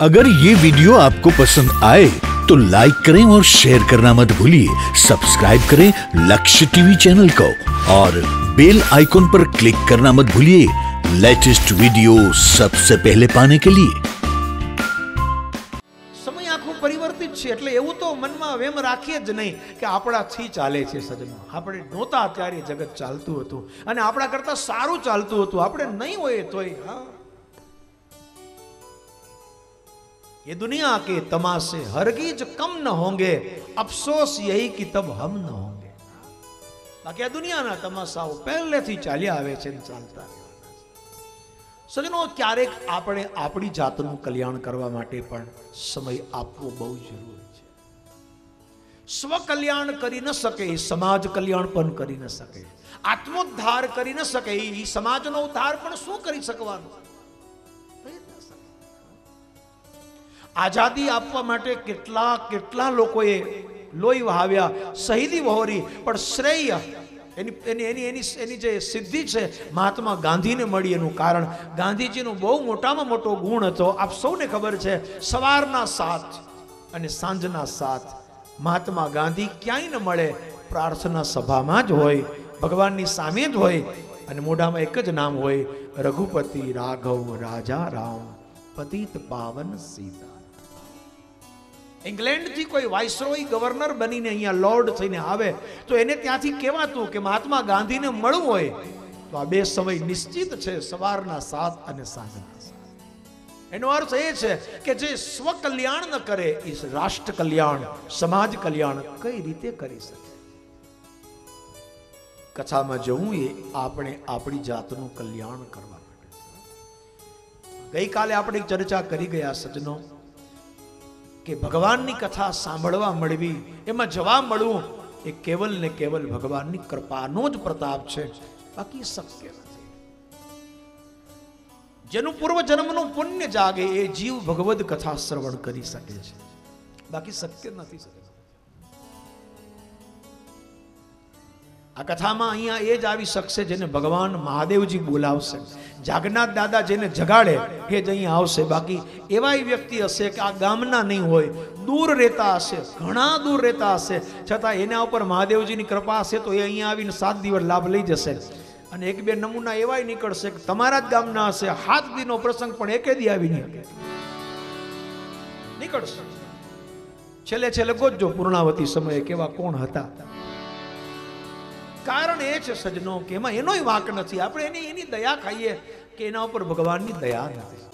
अगर ये वीडियो आपको पसंद आए तो लाइक करें और शेयर करना मत भूलिए सब्सक्राइब करें लक्ष्य टीवी चैनल को और बेल आइकॉन पर क्लिक करना मत भूलिए लेटेस्ट वीडियो सबसे पहले पाने के लिए સમય આખો પરિવર્તિત છે એટલે એવું તો મનમાં વેમ રાખીએ જ નહીં કે આપણાથી ચાલે છે સજનો આપણે નહોતા ત્યારે જગત ચાલતું હતું અને આપણા કરતા સારું ચાલતું હતું આપણે નહીં હોય તોય હા ये दुनिया के तमाशे हरगिज कम न होंगे अफसोस यही कि तब हम न होंगे બાકી આ દુનિયાના તમાશાઓ પહેલેથી ચાલ્યા આવે છે ને ચાલતા રહેવાના છે. સજનો ક્યારેક આપણે આપણી જાતનું કલ્યાણ કરવા માટે પણ સમય આપવો બહુ જરૂરી છે સ્વ કલ્યાણ કરી ન શકે એ સમાજ કલ્યાણ પણ કરી ન શકે આત્મોદ્ધાર કરી ન શકે એ સમાજનો ઉદ્ધાર પણ શું કરી શકવાનું આઝાદી આપવા માટે કેટલા કેટલા લોકોએ લોહી વહાવ્યા, શહીદી વહોરી, પણ શ્રેય એની એની એની એની એની જે સિદ્ધિ છે, મહાત્મા ગાંધીને મળી એનું કારણ. ગાંધીજીનો બહુ મોટામાં મોટો ગુણ હતો. આપ સૌને ખબર છે, સવારના સાથ અને સાંજના સાથ મહાત્મા ગાંધી ક્યાંય ન મળે, પ્રાર્થના સભામાં જ હોય, ભગવાનની સામે જ હોય અને મોઢામાં એક જ નામ હોય, રઘુપતિ રાઘવ રાજા રામ પતિત પાવન સીતા. ઇંગ્લેન્ડથી કોઈ વાઇસરોય ગવર્નર બનીને અહીંયા લોર્ડ થઈને આવે, તો એને ત્યાંથી કહેવાતું કે મહાત્મા ગાંધીને મળવું હોય, તો આ બે સમય નિશ્ચિત છે સવારના સાત અને સાંજના એનો અર્થ એ છે કે જે સ્વ કલ્યાણ ન કરે, એ રાષ્ટ્ર કલ્યાણ સમાજ કલ્યાણ કઈ રીતે કરી શકે? કથામાં જવું એ આપણે આપણી જાતનું કલ્યાણ કરવા માટે. ગઈકાલે આપણે ચર્ચા કરી ગયા સજનો. કે ભગવાનની કથા સાંભળવા મળવી, એમાં જવા મળવું, એ કેવલ ને કેવલ ભગવાનની કૃપાનો જ પ્રતાપ છે. બાકી શક્ય નથી. જેનું પૂર્વ જન્મનું પુણ્ય જાગે એ જીવ ભગવદ કથા શ્રવણ કરી શકે છે. બાકી શક્ય નથી આ કથામાં અહીંયા એ જ આવી શકશે જેને ભગવાન મહાદેવજી બોલાવશે. જાગનાથ દાદા જેને જગાડે એ જ અહીંયા આવશે. બાકી એવા વ્યક્તિ હશે કે આ ગામના નહીં હોય, દૂર રહેતા હશે, ઘણા દૂર રહેતા હશે. છતાં એના ઉપર મહાદેવજીની કૃપા હશે તો એ અહીંયા આવીને સાત દિવસ લાભ લઈ જશે. અને એક બે નમૂના એવાય નીકળશે કે તમારા જ ગામના હશે. હાથ દીનો પ્રસંગ પણ એકે દી આવી નીકળશે. છેલ્લે છેલ્લે ગોતજો પૂર્ણાવતી સમયે કેવા કોણ હતા. કારણ એ છે સજનો કે એમાં એનોય વાંક નથી. આપણે એની એની દયા ખાઈએ કે એના ઉપર ભગવાનની દયા નથી.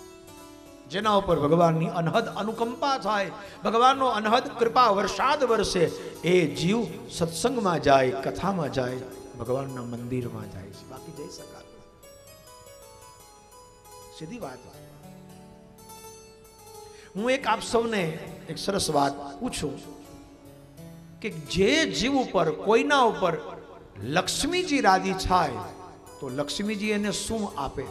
જેના ઉપર ભગવાનની અનહદ અનુકંપા થાય, ભગવાનનો અનહદ કૃપા વરસાદ વરસે, એ જીવ સત્સંગમાં જાય, કથામાં જાય, ભગવાનના મંદિરમાં જાય છે. બાકી જઈ શકાય સીધી વાત હું એક આપ સૌને એક સરસ વાત પૂછું કે જે જીવ ઉપર, કોઈના ઉપર લક્ષ્મીજી રાજી થાય, તો લક્ષ્મીજી એને શું આપે?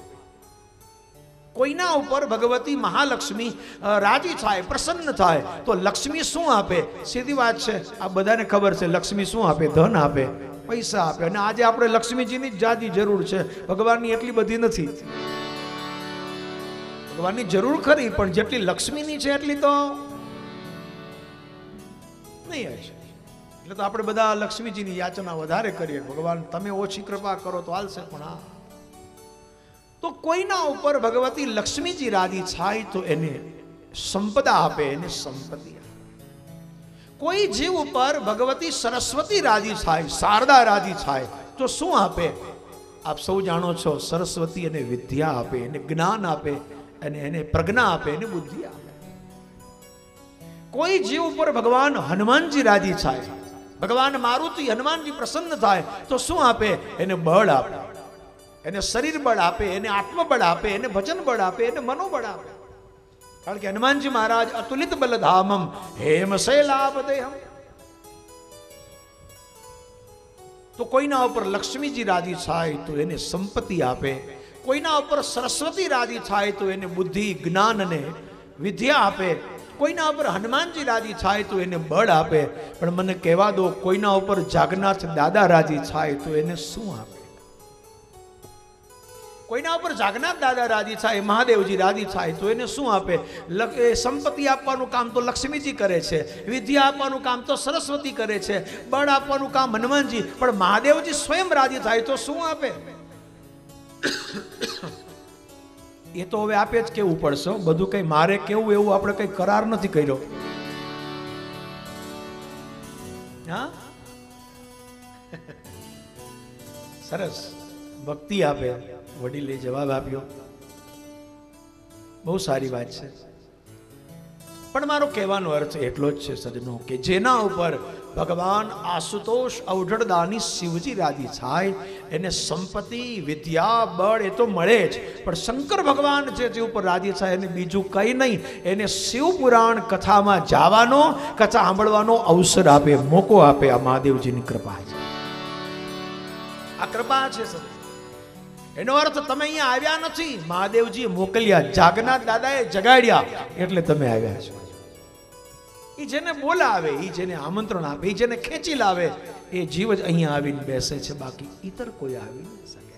કોઈના ઉપર ભગવતી મહાલક્ષ્મી રાજી થાય, પ્રસન્ન થાય, તો લક્ષ્મી શું આપે? સીધી વાત છે, આ બધાને ખબર છે, લક્ષ્મી શું આપે? ધન આપે, પૈસા આપે, અને આજે આપણે લક્ષ્મીજીની જ જાજી જરૂર છે. ભગવાનની એટલી બધી નથી. ભગવાનની જરૂર ખરી, પણ જેટલી લક્ષ્મીની છે, એટલી તો નહીં હશે એટલે તો આપણે બધા લક્ષ્મીજીની યાચના વધારે કરીએ. ભગવાન, તમે ઓછી કૃપા કરો તો હાલશે પણ હા તો કોઈના ઉપર ભગવતી લક્ષ્મીજી રાજી થાય તો એને સંપદા આપે, એને સંપત્તિ કોઈ જીવ ઉપર ભગવતી સરસ્વતી રાજી થાય, શારદા રાજી થાય, તો શું આપે? આપ સૌ જાણો છો, સરસ્વતી એને વિદ્યા આપે, એને જ્ઞાન આપે, અને એને પ્રજ્ઞા આપે, એને બુદ્ધિ આપે. કોઈ જીવ ઉપર ભગવાન હનુમાનજી રાજી થાય ભગવાન મારુતિ હનુમાનજી પ્રસન્ન થાય, તો શું આપે? એને બળ આપે. એને શરીર બળ આપે, એને આત્મબળ આપે, એને ભજન બળ આપે, એને મનોબળ આપે. કારણ કે હનુમાનજી મહારાજ અતુલિત બલધામમ, હેમ શૈલાભ દેહમ તો કોઈના ઉપર લક્ષ્મીજી રાજી થાય, તો એને સંપત્તિ આપે. કોઈના ઉપર સરસ્વતી રાજી થાય, તો એને બુદ્ધિ, જ્ઞાન અને વિદ્યા આપે. કોઈના ઉપર હનુમાનજી રાજી થાય તો એને બળ આપે. પણ મને કહેવા દો, કોઈના ઉપર જાગનાથ દાદા રાજી થાય તો એને શું આપે? કોઈના ઉપર જાગનાથ દાદા રાજી થાય, મહાદેવજી રાજી થાય તો એને શું આપે? સંપત્તિ આપવાનું કામ તો લક્ષ્મીજી કરે છે, વિદ્યા આપવાનું કામ તો સરસ્વતી કરે છે, બળ આપવાનું કામ હનુમાનજી. પણ મહાદેવજી સ્વયં રાજી થાય તો શું આપે? એ તો હવે આપે જ કેવું પડશે બધું કંઈ મારે કેવું એવું આપણે કંઈ કરાર નથી કર્યો. હા? સરસ. ભક્તિ આપે. વડીલે જવાબ આપ્યો. બહુ સારી વાત છે. પણ મારો કહેવાનો અર્થ એટલો જ છે, સજનો, કે જેના ઉપર ભગવાન આશુતોષ અવઢળદાની શિવજી રાજી થાય, એને સંપત્તિ, વિદ્યા, બળ એ તો મળે જ. પણ શંકર ભગવાન જે જે ઉપર રાજી થાય એને બીજું કંઈ નહીં. એને શિવપુરાણ કથામાં જવાનો, કથા સાંભળવાનો અવસર આપે, મોકો આપે આ મહાદેવજીની કૃપા છે. આ કૃપા છે સર. એનો અર્થ તમે અહીંયા આવ્યા નથી. મહાદેવજી મોકલ્યા. જાગનાથ દાદાએ જગાડ્યા. એટલે તમે આવ્યા છો. જેને બોલાવે એ જેને આમંત્રણ આપે એ જેને ખેંચી લાવે, એ જીવ જ અહીંયા આવીને બેસે છે. બાકી ઇતર કોઈ આવી નહીં શકે.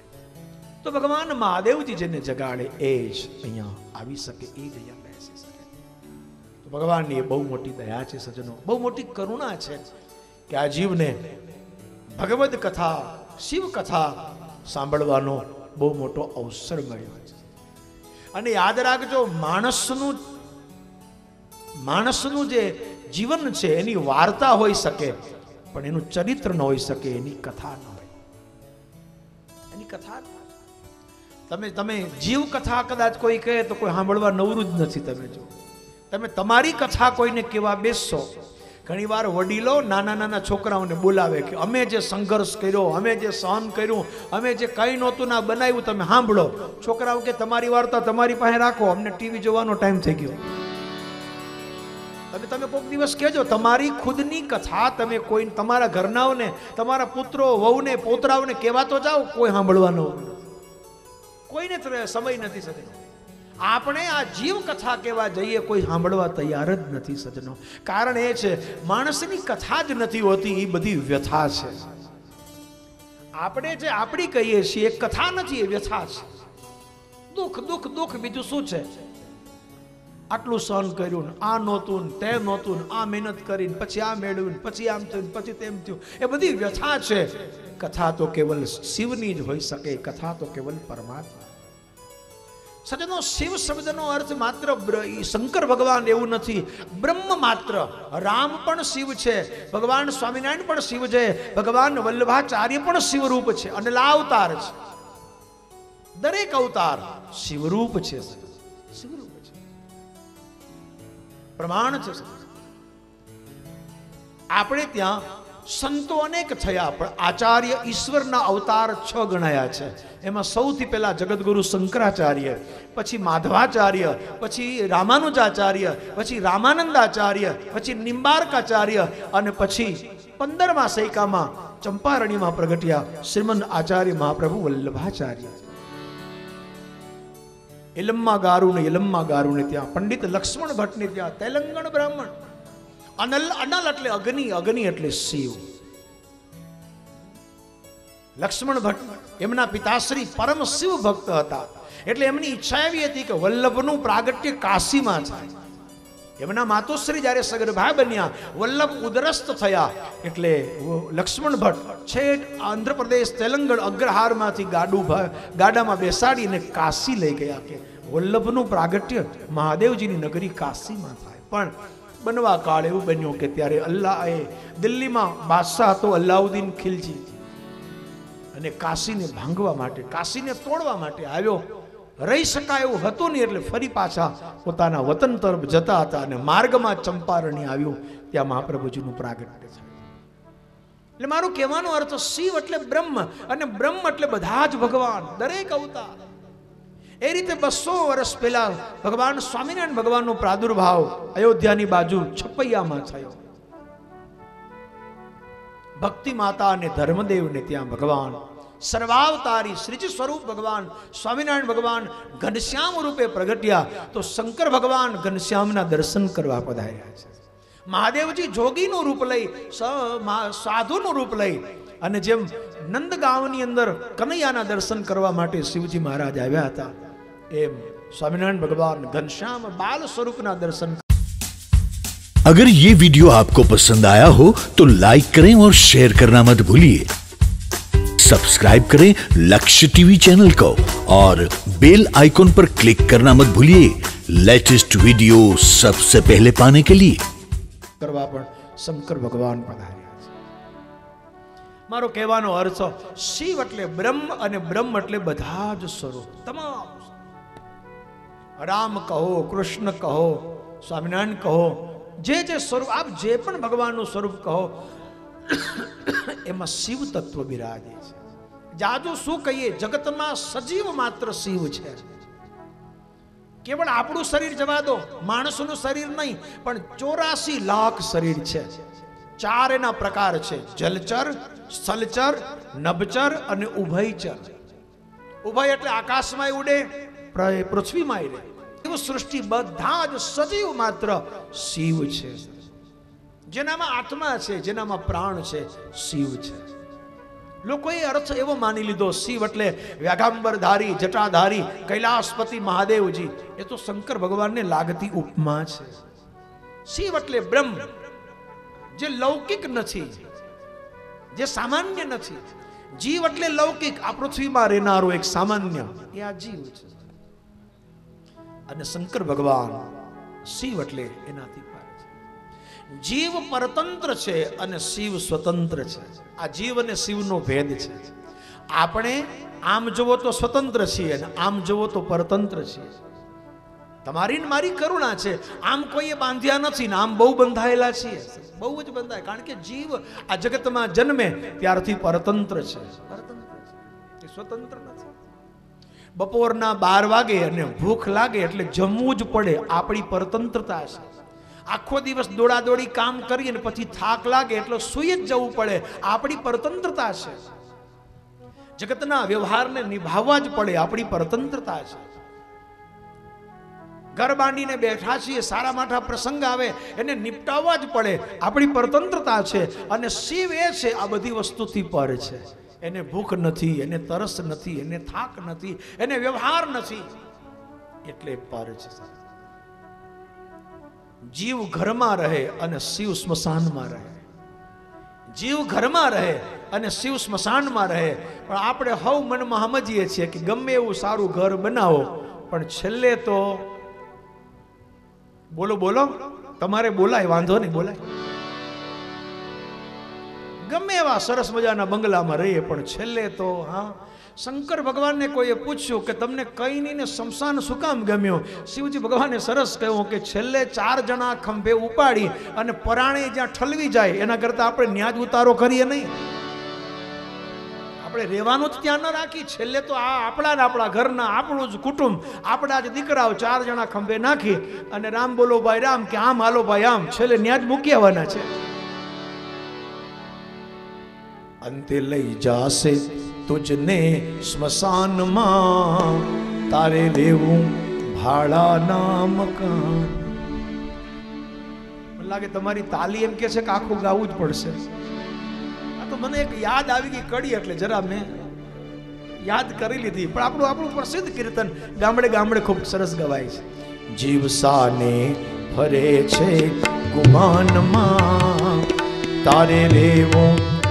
તો ભગવાન મહાદેવજી જેને જગાડે, એ જ અહીંયા આવી શકે, એ જ અહીંયા બેસી શકે તો ભગવાનની એ બહુ મોટી દયા છે, સજનો. બહુ મોટી કરુણા છે કે આ જીવને ભગવદ કથા, શિવ કથા સાંભળવાનો બહુ મોટો અવસર મળ્યો છે. અને યાદ રાખજો, માણસનું માણસનું જે જીવન છે, એની વાર્તા હોઈ શકે, પણ એનું ચરિત્ર ન હોઈ શકે, એની કથા ન હોય. એની કથા તમે તમે જીવ કથા કદાચ કોઈ કહે તો કોઈ સાંભળવા નવરું જ નથી તમે જો. તમે તમારી કથા કોઈને કેવા બેસશો. ઘણી વાર વડીલો નાના નાના છોકરાઓને બોલાવે કે, અમે જે સંઘર્ષ કર્યો, અમે જે સહન કર્યું, અમે જે કંઈ નહોતું ના બનાવ્યું, તમે સાંભળો. છોકરાઓ કે, તમારી વાર્તા તમારી પાસે રાખો, અમને ટીવી જોવાનો ટાઈમ થઈ ગયો. તમે તમે કોઈક દિવસ કહેજો, તમારી ખુદની કથા તમે કોઈ તમારા ઘરનાઓને, તમારા પુત્રો, વહુને, પોતરાઓને કહેવા તો જાઓ, કોઈ સાંભળવાનો કોઈને સમય નથી સજનો આપણે આ જીવ કથા કહેવા જઈએ, કોઈ સાંભળવા તૈયાર જ નથી સજનો કારણ એ છે, માણસની કથા જ નથી હોતી, એ બધી વ્યથા છે. આપણે જે આપણી કહીએ છીએ, એ કથા નથી, એ વ્યથા છે. દુઃખ દુઃખ દુઃખ બીજું શું છે? આટલું સહન કર્યું આ નહોતું તે નહોતું આ મહેનત કરીને, પછી આ મેળવ્યું પછી આમ થયું પછી તેમ થયું. એ બધી વ્યથા છે. કથા તો કેવલ શિવની જ હોઈ શકે, કથા તો કેવલ પરમાત્મા. સજનો શિવ શબ્દનો અર્થ માત્ર શંકર ભગવાન એવું નથી. બ્રહ્મ માત્ર, રામ પણ શિવ છે, ભગવાન સ્વામિનારાયણ પણ શિવ છે, ભગવાન વલ્લભાચાર્ય પણ શિવરૂપ છે અને અવતાર છે. દરેક અવતાર શિવરૂપ છે. પ્રમાણ છે. આપણે ત્યાં સંતો અનેક થયા, પણ આચાર્ય ઈશ્વરના અવતાર છ ગણાયા છે. એમાં સૌથી પહેલા જગતગુરુ શંકરાચાર્ય, પછી માધવાચાર્ય, પછી રામાનુજાચાર્ય, પછી રામાનંદાચાર્ય, પછી નિંબાર્કાચાર્ય અને પછી પંદરમા સૈકામાં ચંપારણીમાં પ્રગટ્યા શ્રીમંત આચાર્ય મહાપ્રભુ વલ્લભાચાર્ય. ઇલમ્મા ગારુ ને એલમ્મા ગારુ ને ત્યાં પંડિત લક્ષ્મણ ભટ્ટ ને ત્યાં, તેલંગણ બ્રાહ્મણ. અનલ અનલ એટલે અગ્નિ અગ્નિ એટલે શિવ. લક્ષ્મણ ભટ્ટ એમના પિતાશ્રી પરમ શિવ ભક્ત હતા. એટલે એમની ઈચ્છા એવી હતી કે વલ્લભનું પ્રાગટ્ય કાશીમાં થાય. એમના માતુશ્રી જ્યારે સગર્ભા બન્યા, વલ્લભ ઉદરસ્ત થયા. એટલે લક્ષ્મણ ભટ્ટ છેક આંધ્રપ્રદેશ તેલંગણ અગ્રહારમાંથી ગાડું ગાડામાં બેસાડીને કાશી લઈ ગયા કે વલ્લભનું પ્રાગટ્ય મહાદેવજીની નગરી કાશીમાં થાય. પણ બનવા કાળ એવું બન્યું કે ત્યારે અલ્લાહ એ દિલ્હીમાં બાદશાહ હતો અલ્લાઉદ્દીન ખિલજી. અને કાશીને ભાંગવા માટે, કાશીને તોડવા માટે આવ્યો. રહી શકાય એવું હતું નહીં, એટલે ફરી પાછા પોતાના વતન તરફ જતા હતા અને માર્ગમાં ચંપારણી આવ્યું. ત્યાં મહાપ્રભુજીનું પ્રાગટ્ય થયું. એટલે મારું કહેવાનો અર્થ શિવ એટલે બ્રહ્મ અને બ્રહ્મ એટલે બધા જ ભગવાન, દરેક અવતાર. એ રીતે બસો વર્ષ પહેલા ભગવાન સ્વામિનારાયણ ભગવાનનો પ્રાદુર્ભાવ અયોધ્યાની બાજુ છપૈયામાં થયો. ભક્તિ માતા અને ધર્મદેવને ત્યાં ભગવાન સર્વાવતારી શ્રીજી સ્વરૂપ ભગવાન સ્વામિનારાયણ ભગવાન ઘનશ્યામ રૂપે પ્રગટ્યા તો શંકર ભગવાન ઘનશ્યામના દર્શન કરવા પધાર્યા છે મહાદેવજી જોગીનું રૂપ લઈ સ- મા- સાધુનું રૂપ લઈ અને જેમ નંદગાંવની અંદર કનૈયાના દર્શન કરવા માટે શિવજી મહારાજ આવ્યા હતા એમ સ્વામિનારાયણ ભગવાન ઘનશ્યામ બાલ સ્વરૂપના દર્શન अगर ये वीडियो आपको पसंद आया हो तो लाइक करें और शेयर करना मत भूलिए सब्सक्राइब करें लक्ष्य टीवी चैनल को और बेल आइकॉन पर क्लिक करना मत भूलिए लेटेस्ट वीडियो सबसे पहले पाने के लिए કરવા પણ શંકર ભગવાન પધાર્યા છે મારો કહેવાનો અર્થ શિવ એટલે બ્રહ્મ અને બ્રહ્મ એટલે બધા જ સ્વરૂપ તમામ રામ કહો કૃષ્ણ કહો સ્વામિનારાયણ કહો જે જે સ્વરૂપ આપ જે પણ ભગવાનનું સ્વરૂપ કહો એમાં શિવ તત્વ બિરાજે છે. જાજુ શું કહીએ? જગતમાં સજીવ માત્ર શિવ છે. કેવળ આપણું શરીર જવા દો, માણસનું શરીર નહીં, પણ ચોરાસી લાખ શરીર છે. ચાર એના પ્રકાર છે. જલચર સ્થલચર નભચર અને ઉભયચર. ઉભય એટલે આકાશમાં ઉડે પૃથ્વીમાં રહે એવું સૃષ્ટિ બધા જ સજીવ માત્ર શિવ છે. જેનામાં આત્મા છે, જેનામાં પ્રાણ છે, શિવ છે. લોકોએ અર્થ એવો માની લીધો, શિવ એટલે વ્યાગાંબરધારી, જટાધારી, કૈલાસપતિ મહાદેવજી. એ તો શંકર ભગવાનને લાગતી ઉપમા છે. શિવ એટલે બ્રહ્મ, જે લૌકિક નથી, જે સામાન્ય નથી. જીવ એટલે લૌકિક, આ પૃથ્વીમાં રહેનારો એક સામાન્ય, એ આ જીવ છે. અને શંકર ભગવાન, શિવ એટલે એનાથી જીવ પરતંત્ર છે અને શિવ સ્વતંત્ર છે. આ જીવ અને શિવનો ભેદ છે. આપણે આમ જુઓ તો સ્વતંત્ર છીએ અને આમ જુઓ તો પરતંત્ર છીએ. તમારી ને મારી કરુણા છે. આમ કોઈએ બાંધ્યા નથી ને આમ બહુ બંધાયેલા છીએ. બહુ જ બંધાય. કારણ કે જીવ આ જગતમાં જન્મે ત્યારથી પરતંત્ર છે. પરતંત્ર સ્વતંત્ર નથી. બપોરના બાર વાગે અને ભૂખ લાગે એટલે જમવું જ પડે. આપણી પરતંત્રતા છે. આખો દિવસ દોડાદોડી કામ કરીએ ને પછી થાક લાગે એટલે સુઈ જ જવું પડે. આપણી પરતંત્રતા છે. જગતના વ્યવહારને નિભાવવા જ પડે, આપણી પરતંત્રતા છે. ઘર બાંધીને બેઠા છીએ, સારા માઠા પ્રસંગ આવે, એને નિપટાવવા જ પડે. આપણી પરતંત્રતા છે અને શિવ એ છે આ બધી વસ્તુથી પર છે. એને ભૂખ નથી, એને તરસ નથી, એને થાક નથી, એને વ્યવહાર નથી. એટલે પર છે. જીવ ઘરમાં રહે અને શિવ સ્મશાનમાં રહે. જીવ ઘરમાં રહે અને શિવ સ્મશાનમાં રહે. પણ આપણે હવ મનમાં સમજીએ છીએ કે ગમે એવું સારું ઘર બનાવો, પણ છેલ્લે તો બોલો બોલો. તમારે બોલાય, વાંધો નહીં, બોલાય. ગમે એવા સરસ મજાના બંગલામાં રહીએ, પણ છેલ્લે તો, હા શંકર ભગવાનને કોઈએ પૂછ્યું કે તમને કઈ નહીં ને શમશાન શું કામ ગમ્યો? શિવજી ભગવાને સરસ કહ્યું, કે છેલ્લે ચાર જણા ખંભે ઉપાડી અને પરાણે જ્યાં ઠલવી જાય, એના કરતાં આપણે ન્યાજ ઉતારો કરીએ નહીં. આપણે રહેવાનું જ ત્યાં ન રાખી, છેલ્લે તો આ આપણા ને આપણા ઘરના, આપણું જ કુટુંબ, આપણા જ દીકરાઓ ચાર જણા ખંભે નાખી અને રામ બોલો, ભાઈ રામ, કે આમ હાલો, ભાઈ આમ. છેલ્લે ન્યાજ મૂકી આવવાના છે. અંતે લઈ જાશે. તુજને સ્મશાનમાં તારે લેવું ભાડાના મકાન મને લાગે તમારી તાલી એમ કે છે કે આખું ગાવું જ પડશે આ તો મને એક યાદ આવી ગઈ કડી એટલે જરા મેં યાદ કરી લીધી પણ આપણું આપણું પ્રસિદ્ધ કીર્તન ગામડે ગામડે ખૂબ સરસ ગવાય છે જીવસાને ફરે છે ગુમાનમાં તારે રેવો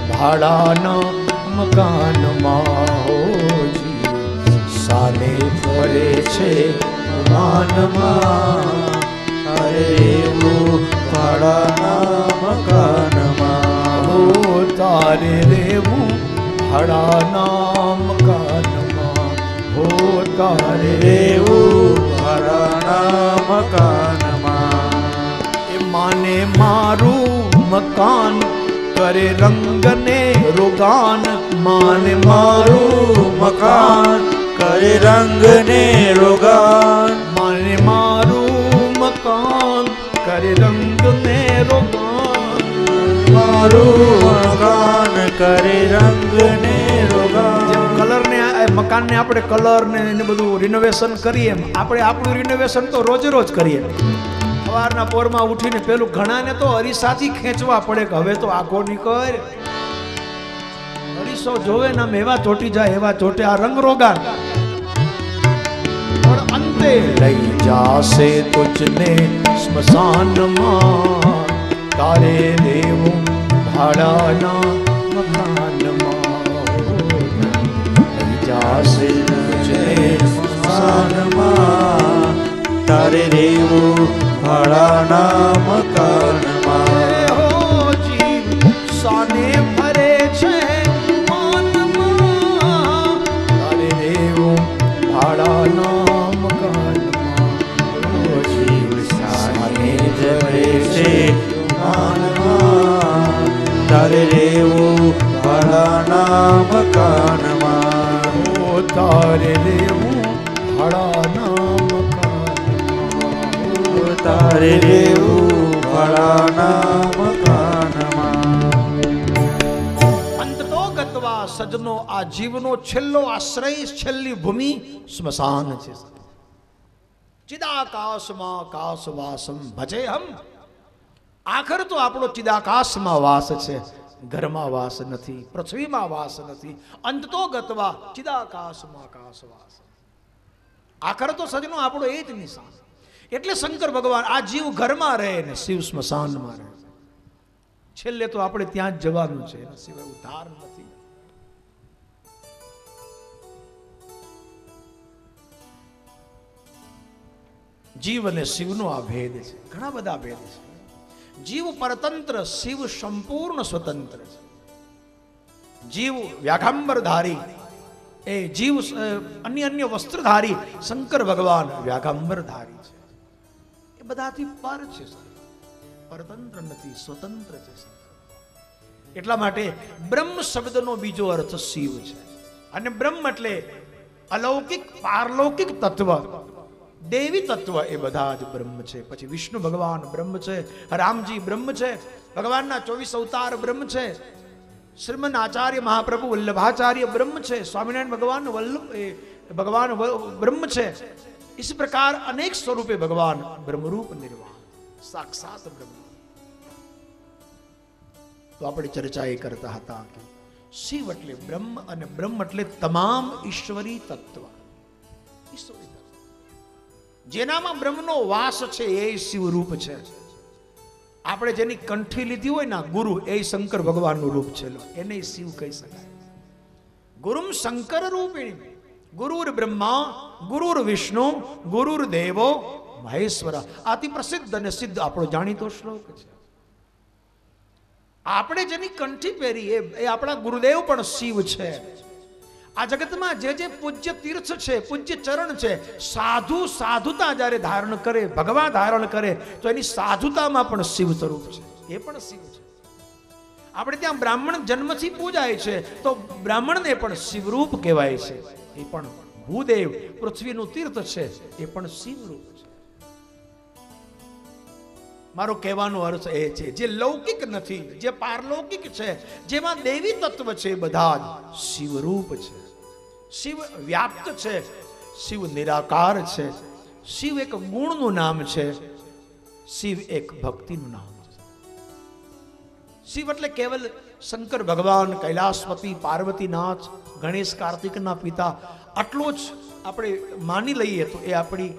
ભાડાના મકાનમાં હો જીવ સાને ફરે છે માનમાં. તારે રેવો ભાડાના મકાનમાં. હો તારે રેવું ભાડાના મકાનમાં. હો તારે રેવું ભાડાના મકાનમાં. એ માને મારું મકાન કરે રંગને રોગાન માને મારું મકાન, કરે રંગ ને રોગાન. માને મારું મકાન, કરે રંગને રોગાન. મારું મકાન, કરે રંગ ને રોગાન કલર ને મકાનને આપણે કલર ને એને બધું રિનોવેશન કરીએ આપણે આપણું રિનોવેશન તો રોજ રોજ કરીએ. સવારના પોરમાં ઉઠીને પેલું ઘણાને તો અરીસાથી ખેંચવા પડે કે હવે તો આખો નીકળ. સૌ જોવે ને આમ એવા ચોટી જાય, એવા ચોટે આ રંગ રોગાન પણ અંતે લઈ જાશે તુજને સ્મશાનમાં. તારે દેવું ભાડાના મકાનમાં. લઈ જાશે તુજને સ્મશાનમાં. તારે રેવું ભાડાના મકાનમાં. ભાડાના કાનમાં તારે દેવું ભાડાના મકાનમાં તારે લેવું ભાડાના નામ સજનો આ જીવનો છેલ્લો આશ્રય છેલ્લી ભૂમિ સ્મશાન છે. ચિદાકાશમાં કાશવાસમ ભજે હમ આખર તો આપણો ચિદાકાશમાં વાસ છે. ઘરમાં વાસ નથી, પૃથ્વીમાં વાસ નથી, અંતતો ગતવા ચિદાકાશમાં કાશવાસ આખર તો સજનો આપણો એ જ નિશાન. એટલે શંકર ભગવાન આ જીવ ઘરમાં રહે ને શિવ સ્મશાનમાં રહે. છેલ્લે તો આપણે ત્યાં જ જવાનું છે, એના સિવાય ઉધાર નથી. જીવ અને શિવનો આ ભેદ છે, ઘણા બધા ભેદ છે. જીવ પરતંત્ર, શિવ સંપૂર્ણ સ્વતંત્ર જીવ વ્યાઘાંબરધારી, એ જીવ અન્ય અન્ય વસ્ત્રધારી, શંકર ભગવાન વ્યાઘાંબરધારી છે. એ બધાથી પર છે પરતંત્ર નથી, સ્વતંત્ર છે એટલા માટે બ્રહ્મ શબ્દનો બીજો અર્થ શિવ છે. અને બ્રહ્મ એટલે અલૌકિક, પારલૌકિક તત્વ. દેવી તત્વ એ બધા જ બ્રહ્મ છે પછી વિષ્ણુ ભગવાન બ્રહ્મ છે રામજી બ્રહ્મ છે ભગવાનના ચોવીસ અવતાર બ્રહ્મ છે શ્રીમદ આચાર્ય મહાપ્રભુ વલ્લભાચાર્ય બ્રહ્મ છે સ્વામિનારાયણ ભગવાન વલ્લભ એ ભગવાન વ- બ્રહ્મ છે इस प्रकार अनेक स्वरूपे भगवान ब्रह्मरूप निर्वाण साक्षात બ્રહ્મ તો આપણે ચર્ચા એ કરતા હતા કે શિવ એટલે બ્રહ્મ અને બ્રહ્મ એટલે તમામ ઈશ્વરી તત્વ ઈશ્વરી તત્વ જેનામાં બ્રહ્મનો વાસ છે એ શિવરૂપ છે. આપણે જેની કંઠી લીધી હોય ને ગુરુ, એ શંકર ભગવાનનું રૂપ છે એને શિવ કહી શકાય. ગુરુમ શંકર રૂપિણી. ગુરુર બ્રહ્મા, ગુરુર વિષ્ણુ, ગુરુર દેવો, મહેશ્વર. આથી પ્રસિદ્ધ અને સિદ્ધ આપણો જાણીતો શ્લોક છે. આપણે જેની કંઠી પહેરી એ આપણા ગુરુદેવ પણ શિવ છે. આ જગતમાં જે જે પૂજ્ય તીર્થ છે, પૂજ્ય ચરણ છે, સાધુ સાધુતા જ્યારે ધારણ કરે ભગવા ધારણ કરે, તો એની સાધુતામાં પણ શિવ સ્વરૂપ છે. એ પણ શિવ છે. આપણે ત્યાં બ્રાહ્મણ જન્મથી પૂજાય છે, તો બ્રાહ્મણને પણ શિવરૂપ કહેવાય છે. એ પણ ભૂદેવ પૃથ્વીનું તીર્થ છે, એ પણ શિવરૂપ. મારો કહેવાનો અર્થ એ છે, જે લૌકિક નથી, જે પારલૌકિક છે, જેમાં દેવી તત્વ છે બધા જ શિવરૂપ છે. શિવ વ્યાપ્ત છે, શિવ નિરાકાર છે, શિવ એક ગુણનું નામ છે, શિવ એક ભક્તિનું નામ છે. શિવ એટલે કેવલ શંકર ભગવાન, કૈલાસપતિ, પાર્વતીનાથ, ગણેશ કાર્તિકના પિતા, આટલો જ આપણે માની લઈએ તો એ આપણી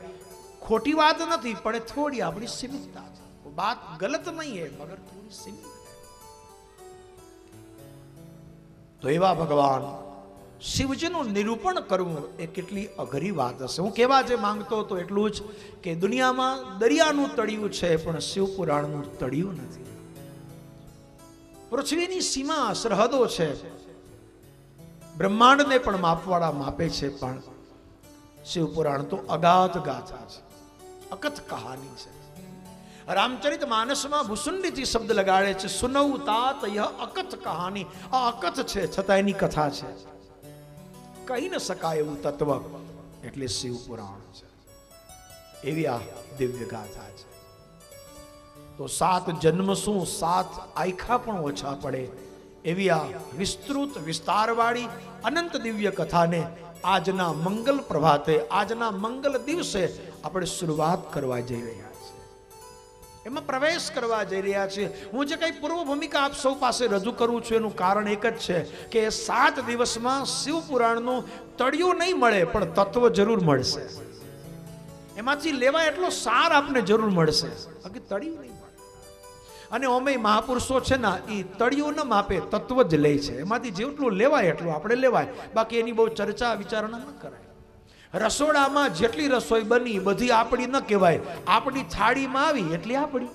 ખોટી વાત નથી, પણ એ થોડી આપણી સીમિતતા છે. बात गलत नहीं है मगर थोड़ी सीमित है તો એવા ભગવાન શિવજીનું નિરૂપણ કરવું એ કેટલી અઘરી વાત હશે હું કહેવા જે માંગતો હતો એટલું જ કે દુનિયામાં દરિયાનું તળિયું છે પણ શિવપુરાણનું તળિયું નથી પૃથ્વીની સીમા સરહદો છે બ્રહ્માંડને પણ માપવાળા માપે છે પણ શિવપુરાણ તો અગાધ ગાથા છે અકથ કહાની છે રામચરિત માનસમાં ભૂસુંડીથી શબ્દ લગાડે છે સુનવ તાત યહ અકથ કહાની આ અકથ છે છતાં એની કથા છે કહી ન શકાય એવું તત્વ એટલે શિવ પુરાણ છે એવી આ દિવ્ય ગાથા છે તો સાત જન્મ શું સાત આયખા પણ ઓછા પડે એવી આ વિસ્તૃત વિસ્તારવાળી અનંત દિવ્ય કથાને આજના મંગલ પ્રભાતે આજના મંગલ દિવસે આપણે શરૂઆત કરવા જઈ રહ્યા છીએ એમાં પ્રવેશ કરવા જઈ રહ્યા છે હું જે કંઈ પૂર્વ ભૂમિકા આપ સૌ પાસે રજૂ કરું છું, એનું કારણ એક જ છે કે સાત દિવસમાં શિવ પુરાણનું તળિયું નહીં મળે, પણ તત્વ જરૂર મળશે. એમાંથી લેવા એટલો સાર આપને જરૂર મળશે. બાકી તળિયું નહીં મળે. અને ઓમે મહાપુરુષો છે ને એ તળિયું ન માપે, તત્વ જ લે છે. એમાંથી જેટલું લેવાય એટલું આપણે લેવાય. બાકી એની બહુ ચર્ચા વિચારણા ન કરાય. રસોડામાં જેટલી રસોઈ બની બધી આપણી ન કહેવાય. આપણી થાળીમાં આવી એટલી આપણી.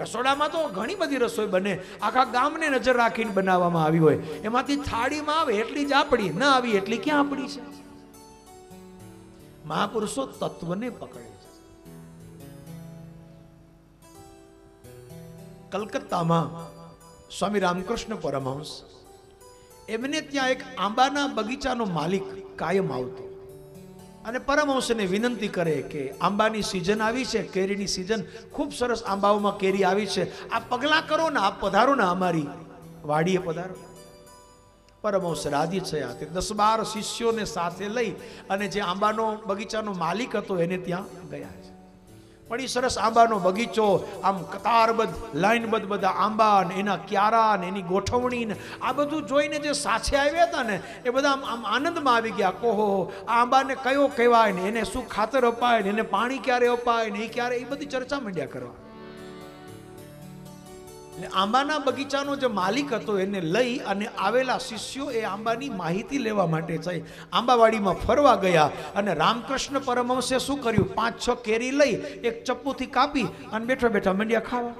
રસોડામાં તો ઘણી બધી રસોઈ બને. આખા ગામને નજર રાખીને બનાવવામાં આવી હોય. એમાંથી થાળીમાં આવે એટલી જ આપણી, ન આવી એટલી ક્યાં આપણી છે? મહાપુરુષો તત્વને પકડે છે. કલકત્તામાં સ્વામી રામકૃષ્ણ પરમહંસ એમને ત્યાં એક આંબાના બગીચાનો માલિક કાયમ આવતો. અને પરમહંસને વિનંતી કરે કે આંબાની સિઝન આવી છે, કેરીની સિઝન ખૂબ સરસ આંબાઓમાં કેરી આવી છે. આ પગલાં કરો ને, આ પધારો ને, અમારી વાડીએ પધારો. પરમહંસ રાજી થયા. તે દસ બાર શિષ્યોને સાથે લઈ અને જે આંબાનો બગીચાનો માલિક હતો, એને ત્યાં ગયા છે. પણ એ સરસ આંબાનો બગીચો, આમ કતારબદ્ધ લાઈનબદ્ધ બધા આંબા ને એના ક્યારા ને એની ગોઠવણી ને આ બધું જોઈને જે સાથે આવ્યા હતા ને, એ બધા આમ આમ આનંદમાં આવી ગયા. કોહો આ આંબાને કયો કહેવાય ને, એને શું ખાતર અપાય ને, એને પાણી ક્યારે અપાય ને, એ ક્યારે, એ બધી ચર્ચા માંડ્યા કરવા. એટલે આંબાના બગીચાનો જે માલિક હતો એને લઈ અને આવેલા શિષ્યો એ આંબાની માહિતી લેવા માટે થઈ આંબાવાડીમાં ફરવા ગયા અને રામકૃષ્ણ પરમહંસે શું કર્યું? પાંચ, છ કેરી લઈ એક ચપ્પુથી કાપી અને બેઠા બેઠા મંડ્યા ખાવા.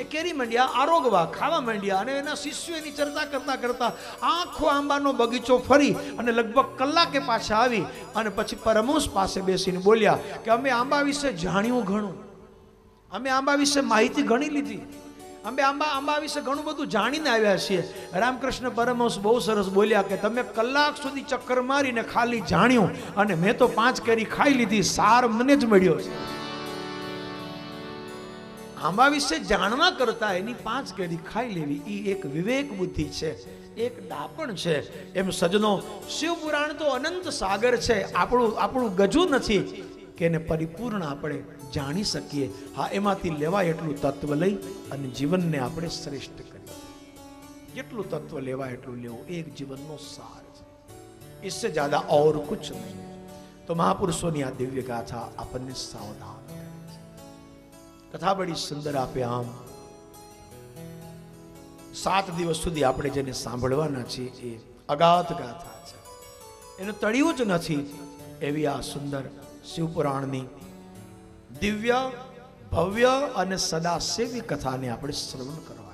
એ કેરી મંડ્યા આરોગવા ખાવા માંડ્યા અને એના શિષ્યો એની ચર્ચા કરતા કરતા આખો આંબાનો બગીચો ફરી અને લગભગ કલાકે પાછા આવી અને પછી પરમહંસ પાસે બેસીને બોલ્યા કે અમે આંબા વિશે જાણ્યું ઘણું. અમે આંબા વિશે માહિતી ઘણી લીધી. અમે આંબા આંબા વિશે ઘણું બધું જાણીને આવ્યા છીએ. રામકૃષ્ણ પરમહંસ બહુ સરસ બોલ્યા કે તમે કલાક સુધી ચક્કર મારીને ખાલી જાણ્યું અને મેં તો પાંચ કેરી ખાઈ લીધી, સાર મને જ મળ્યો છે. આંબા વિશે જાણવા કરતા એની પાંચ કેરી ખાઈ લેવી એ એક વિવેક બુદ્ધિ છે, એક ડાપણ છે. એમ સજનો શિવ પુરાણ તો અનંત સાગર છે, આપણું આપણું ગજુ નથી. કે એને પરિપૂર્ણ આપણે જાણી શકીએ હા એમાંથી લેવાય એટલું તત્વ લઈ અને જીવનને આપણે શ્રેષ્ઠ કરીએ જેટલું તત્વ લેવાય એટલું લેવું એક જીવનનો સાર છે इससे ज्यादा और कुछ नहीं તો મહાપુરુષોની આ દિવ્ય ગાથા આપણને સાવધાન કરે છે કથા બડી સુંદર આપે આમ સાત દિવસ સુધી આપણે જેને સાંભળવાના છીએ એ અગાધ ગાથા છે એનું તળિયું જ નથી એવી આ સુંદર શિવપુરાણની દિવ્ય, ભવ્ય અને સદા સેવી કથાને આપણે શ્રવણ કરવા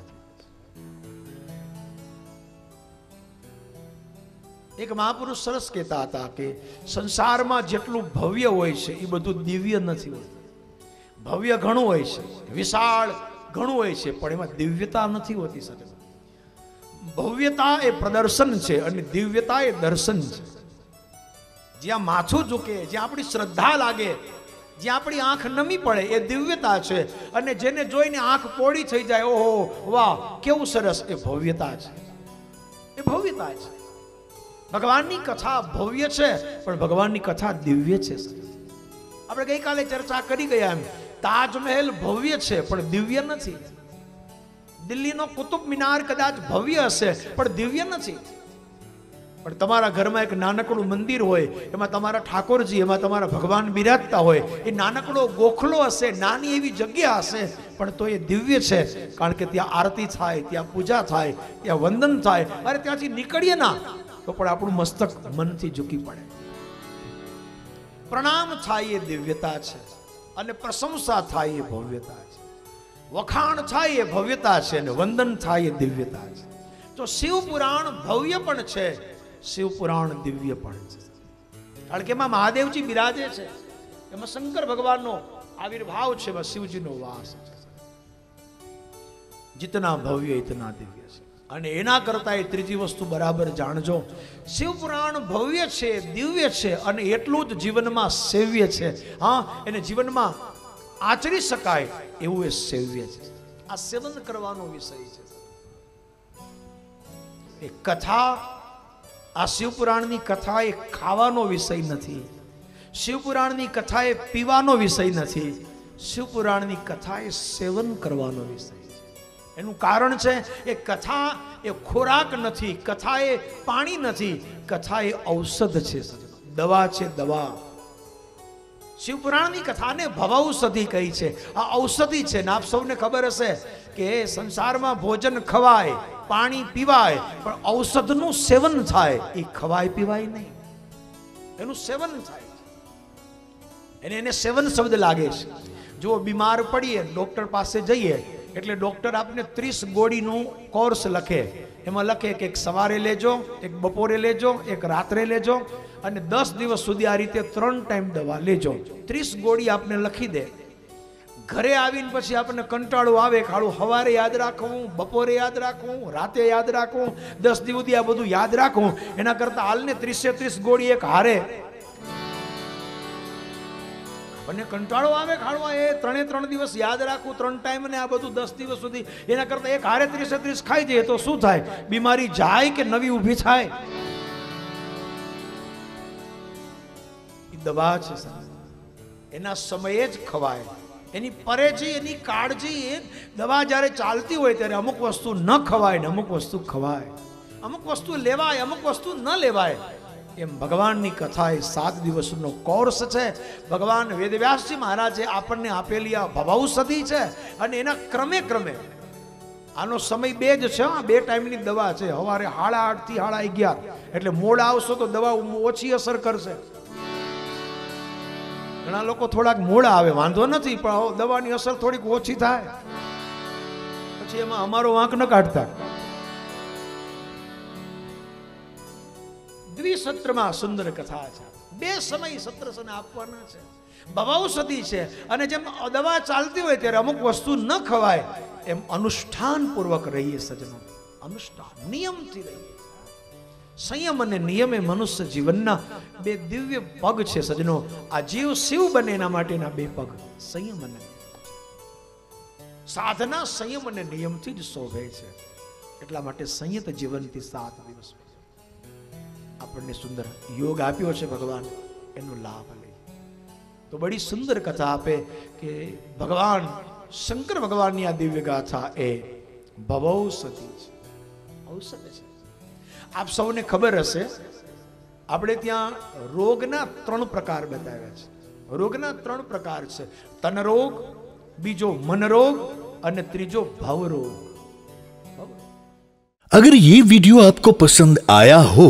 એક મહાપુરુષ સરસ કહેતા હતા કે સંસારમાં જેટલું ભવ્ય હોય છે, એ બધું દિવ્ય નથી હોતું. ભવ્ય ઘણું હોય છે, વિશાળ ઘણું હોય છે, પણ એમાં દિવ્યતા નથી હોતી સાથે. ભવ્યતા એ પ્રદર્શન છે અને દિવ્યતા એ દર્શન છે. જ્યાં માથું ઝૂકે, જ્યાં આપણી શ્રદ્ધા લાગે, જ્યાં આપણી આંખ નમી પડે, એ દિવ્યતા છે. અને જેને જોઈને આંખ પોળી થઈ જાય, ઓહો, વાહ, કેવું સરસ, એ ભવ્યતા છે. એ ભવ્યતા છે. ભગવાનની કથા ભવ્ય છે, પણ ભગવાનની કથા દિવ્ય છે આપણે ગઈકાલે ચર્ચા કરી ગયા એમ. તાજમહેલ ભવ્ય છે, પણ દિવ્ય નથી. દિલ્હીનો કુતુબ મિનાર કદાચ ભવ્ય હશે, પણ દિવ્ય નથી. પણ તમારા ઘરમાં એક નાનકડું મંદિર હોય, એમાં તમારા ઠાકોરજી, એમાં તમારા ભગવાન બિરાજતા હોય, એ નાનકડો ગોખલો હશે, નાની એવી જગ્યા હશે, પણ તો એ દિવ્ય છે, કારણ કે ત્યાં આરતી થાય, ત્યાં પૂજા થાય, ત્યાં વંદન થાય, અરે ત્યાંથી નીકળીએ ના, તો પણ આપણું મસ્તક મનથી ઝૂકી પડે. પ્રણામ થાય એ દિવ્યતા છે, અને પ્રશંસા થાય એ ભવ્યતા છે. વખાણ થાય એ ભવ્યતા છે, અને વંદન થાય એ દિવ્યતા છે. તો શિવ પુરાણ ભવ્ય પણ છે શિવ પુરાણ દિવ્ય પણ છે. કારણ કે એમાં મહાદેવજી બિરાજે છે. એમાં શંકર ભગવાનનો આવિર્ભાવ છે, એમાં શિવજીનો વાસ છે. જીતના ભવ્ય ઇતના દિવ્ય છે. અને એના કરતા એ ત્રીજી વસ્તુ બરાબર જાણજો. શિવપુરાણ ભવ્ય છે, દિવ્ય છે અને એટલું જ જીવનમાં સેવ્ય છે. હા, એને જીવનમાં આચરી શકાય એવું એ સેવ્ય છે. આ સેવન કરવાનો વિષય છે. એ કથા આ શિવપુરાણની કથા એ ખાવાનો વિષય નથી. શિવપુરાણની કથા એ પીવાનો વિષય નથી. શિવપુરાણની કથા એ સેવન કરવાનો વિષય એનું કારણ છે એ કથા એ ખોરાક નથી કથા એ પાણી નથી કથા એ ઔષધ છે દવા છે દવા. શિવપુરાણની કથાને ભવૌષધિ કહી છે. આ ઔષધિ છે ને આપ સૌને ખબર હશે કે સંસારમાં ભોજન ખવાય પાણી પીવાય, પણ ઔષધનું સેવન થાય, એ ખવાય પીવાય નહીં. એનું સેવન થાય. એને એને સેવન શબ્દ લાગે છે. જો બીમાર પડીએ, ડૉક્ટર પાસે જઈએ, એટલે ડૉક્ટર આપને ત્રીસ ગોળીનું કોર્સ લખે. એમાં લખે કે એક સવારે લેજો, એક બપોરે લેજો, એક રાત્રે લેજો, અને દસ દિવસ સુધી આ રીતે ત્રણ ટાઈમ દવા લેજો. ત્રીસ ગોળી આપને લખી દે. ઘરે આવીને પછી આપણને કંટાળો આવે ખાડું સવારે યાદ રાખવું, બપોરે યાદ રાખવું, રાતે યાદ રાખવું, દસ દિવસ સુધી આ બધું યાદ રાખવું, એના કરતાં હાલને ત્રીસે ત્રીસ ગોળી એક હારે. અને કંટાળો આવે ખાડવા એ ત્રણે ત્રણ દિવસ યાદ રાખવું, ત્રણ ટાઈમ ને આ બધું દસ દિવસ સુધી, એના કરતાં એક હારે ત્રીસે ત્રીસ ખાઈ જઈએ તો શું થાય? બીમારી જાય કે નવી ઊભી થાય? દવા છે એના સમયે જ ખવાય. એની પરેજી એની કાળજી એ દવા જ્યારે ચાલતી હોય ત્યારે અમુક વસ્તુ ન ખવાય ને અમુક વસ્તુ ખવાય. અમુક વસ્તુ લેવાય, અમુક વસ્તુ ન લેવાય. એમ ભગવાનની કથા એ સાત દિવસનો કોર્સ છે. ભગવાન વેદવ્યાસજી મહારાજે આપણને આપેલી આ ભવૌષધિ છે અને એના ક્રમે ક્રમે, આનો સમય બે જ છે બે ટાઈમની દવા છે. સવારે સાડા આઠથી સાડા અગિયાર. એટલે મોડા આવશો તો દવા ઓછી અસર કરશે. ઘણા લોકો થોડાક મોડા આવે, વાંધો નથી, પણ દવાની અસર થોડીક ઓછી થાય. પછી એમાં અમારો વાંક ન કાઢતા. દ્વિસત્રમાં સુંદર કથા છે. બે સમય સત્ર સને આપવાના છે. ભવાઉષધિ છે. અને જેમ દવા ચાલતી હોય ત્યારે અમુક વસ્તુ ન ખવાય, એમ અનુષ્ઠાનપૂર્વક રહીએ સજનો અનુષ્ઠાન નિયમથી રહીએ. સંયમ અને નિયમે મનુષ્ય જીવનના બે દિવ્ય પગ છે સજનો આ જીવ શિવ બને એના માટેના બે પગ. સંયમ અને સાધના સંયમ અને નિયમથી જ શોભે છે. એટલા માટે સંયત જીવનથી સાત દિવસ આપણને સુંદર યોગ આપ્યો છે ભગવાન. એનો લાભ લઈ તો બડી સુંદર કથા આપે કે ભગવાન, શંકર ભગવાનની આ દિવ્ય ગાથા એ ભવૌષધિ છે. ઔષધ છે. આપ સૌને ખબર હશે આપણે ત્યાં રોગના ત્રણ પ્રકાર બતાવ્યા છે રોગના ત્રણ પ્રકાર છે તન રોગ બીજો મન રોગ અને ત્રીજો ભવ રોગ अगर ये वीडियो आपको पसंद आया हो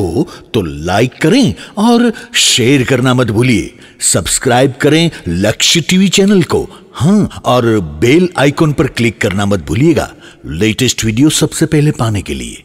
तो लाइक करें और शेयर करना मत भूलिए सब्सक्राइब करें लक्ष्य टीवी चैनल को हाँ और बेल आइकॉन पर क्लिक करना मत भूलिएगा लेटेस्ट वीडियो सबसे पहले पाने के लिए